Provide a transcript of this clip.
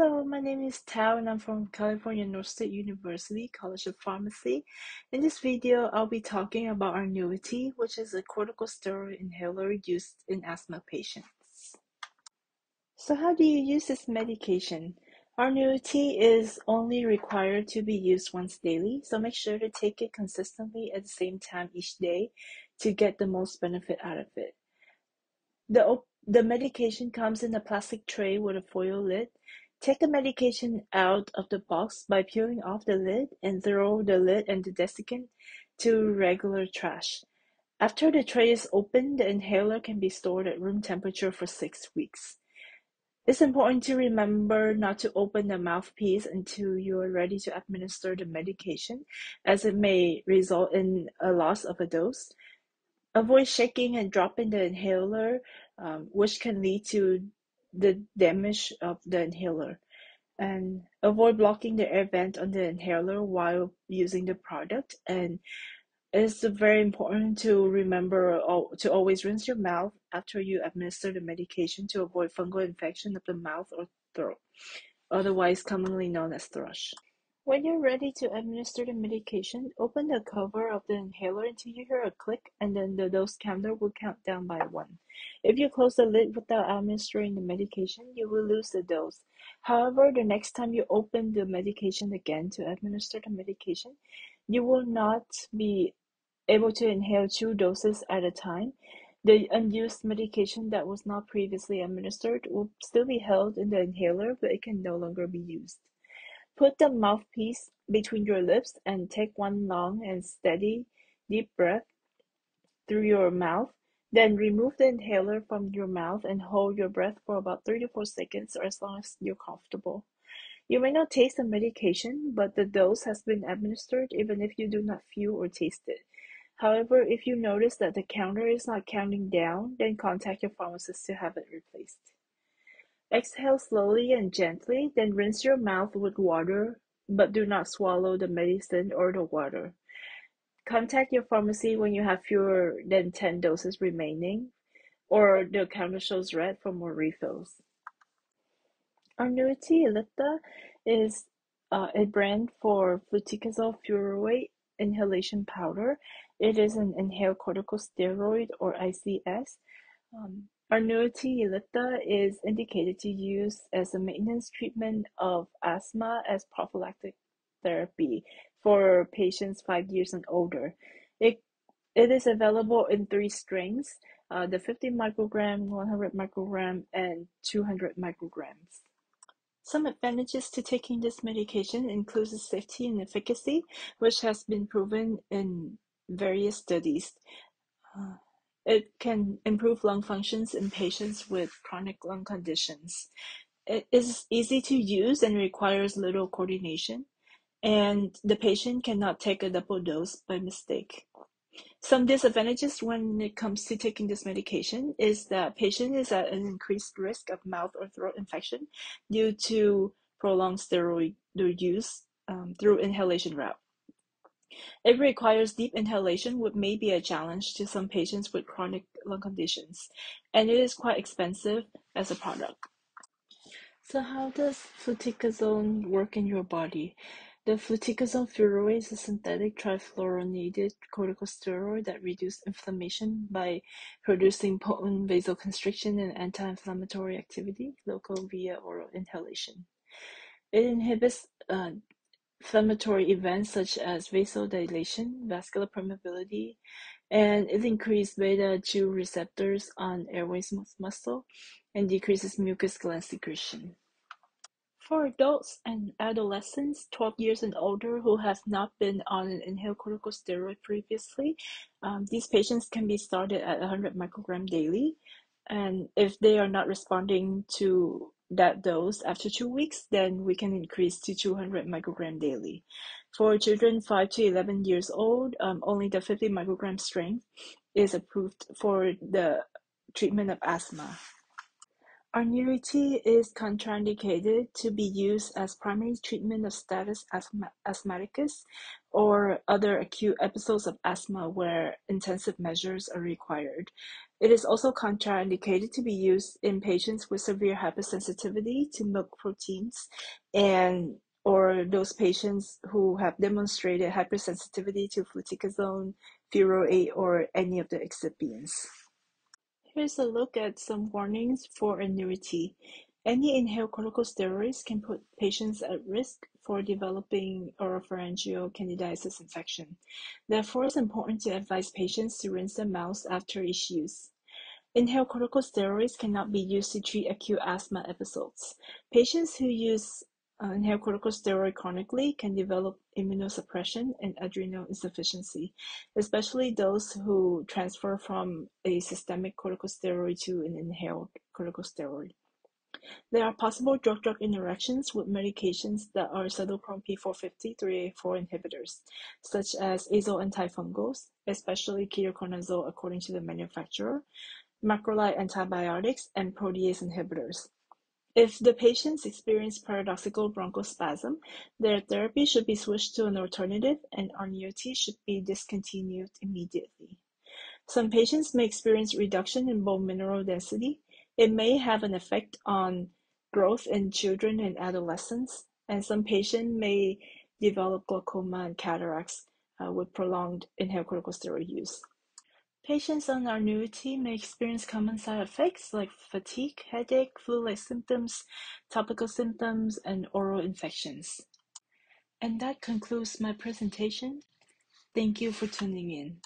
Hello, my name is Thao and I'm from California North State University College of Pharmacy. In this video, I'll be talking about Arnuity, which is a corticosteroid inhaler used in asthma patients. So how do you use this medication? Arnuity is only required to be used once daily, so make sure to take it consistently at the same time each day to get the most benefit out of it. The, the medication comes in a plastic tray with a foil lid. Take the medication out of the box by peeling off the lid and throw the lid and the desiccant to regular trash. After the tray is opened, the inhaler can be stored at room temperature for six weeks. It's important to remember not to open the mouthpiece until you are ready to administer the medication, as it may result in a loss of a dose. Avoid shaking and dropping the inhaler, um, which can lead to the damage of the inhaler. And avoid blocking the air vent on the inhaler while using the product. And it's very important to remember to always rinse your mouth after you administer the medication to avoid fungal infection of the mouth or throat, otherwise commonly known as thrush. When you're ready to administer the medication, open the cover of the inhaler until you hear a click and then the dose counter will count down by one. If you close the lid without administering the medication, you will lose the dose. However, the next time you open the medication again to administer the medication, you will not be able to inhale two doses at a time. The unused medication that was not previously administered will still be held in the inhaler, but it can no longer be used. Put the mouthpiece between your lips and take one long and steady deep breath through your mouth. Then remove the inhaler from your mouth and hold your breath for about 3 to 4 seconds or as long as you're comfortable. You may not taste the medication, but the dose has been administered even if you do not feel or taste it. However, if you notice that the counter is not counting down, then contact your pharmacist to have it replaced. Exhale slowly and gently, then rinse your mouth with water, but do not swallow the medicine or the water. Contact your pharmacy when you have fewer than 10 doses remaining, or the counter shows red for more refills. Arnuity Ellipta is uh, a brand for fluticasone furoate inhalation powder. It is an inhaled corticosteroid or ICS. Um, Ellipta is indicated to use as a maintenance treatment of asthma as prophylactic therapy for patients five years and older. It, it is available in three strengths, uh, the 50 microgram, 100 microgram, and 200 micrograms. Some advantages to taking this medication includes safety and efficacy, which has been proven in various studies. Uh, it can improve lung functions in patients with chronic lung conditions. It is easy to use and requires little coordination, and the patient cannot take a double dose by mistake. Some disadvantages when it comes to taking this medication is that patient is at an increased risk of mouth or throat infection due to prolonged steroid use um, through inhalation route. It requires deep inhalation, which may be a challenge to some patients with chronic lung conditions, and it is quite expensive as a product. So how does fluticasone work in your body? The fluticasone furoate is a synthetic trifluorinated corticosteroid that reduces inflammation by producing potent vasoconstriction and anti-inflammatory activity local via oral inhalation. It inhibits uh, inflammatory events such as vasodilation, vascular permeability, and it increases beta-2 receptors on airway muscle and decreases mucus gland secretion. For adults and adolescents 12 years and older who have not been on an inhaled corticosteroid previously, um, these patients can be started at 100 microgram daily. And if they are not responding to that dose after two weeks, then we can increase to 200 microgram daily. For children 5 to 11 years old, um, only the 50 microgram strength is approved for the treatment of asthma. Arnuity is contraindicated to be used as primary treatment of status asthmaticus or other acute episodes of asthma where intensive measures are required. It is also contraindicated to be used in patients with severe hypersensitivity to milk proteins and or those patients who have demonstrated hypersensitivity to fluticasone, furoate, or any of the excipients. Here's a look at some warnings for Arnuity. Any inhaled corticosteroids can put patients at risk for developing oropharyngeal candidiasis infection. Therefore, it's important to advise patients to rinse their mouths after each use. Inhaled corticosteroids cannot be used to treat acute asthma episodes. Patients who use uh, inhaled corticosteroid chronically can develop immunosuppression and adrenal insufficiency, especially those who transfer from a systemic corticosteroid to an inhaled corticosteroid. There are possible drug-drug interactions with medications that are cytochrome P450 3A4 inhibitors, such as azole antifungals, especially ketoconazole according to the manufacturer, macrolide antibiotics, and protease inhibitors. If the patients experience paradoxical bronchospasm, their therapy should be switched to an alternative and Arnuity should be discontinued immediately. Some patients may experience reduction in bone mineral density. It may have an effect on growth in children and adolescents, and some patients may develop glaucoma and cataracts uh, with prolonged inhaled corticosteroid use. Patients on Arnuity may experience common side effects like fatigue, headache, flu-like symptoms, topical symptoms, and oral infections. And that concludes my presentation. Thank you for tuning in.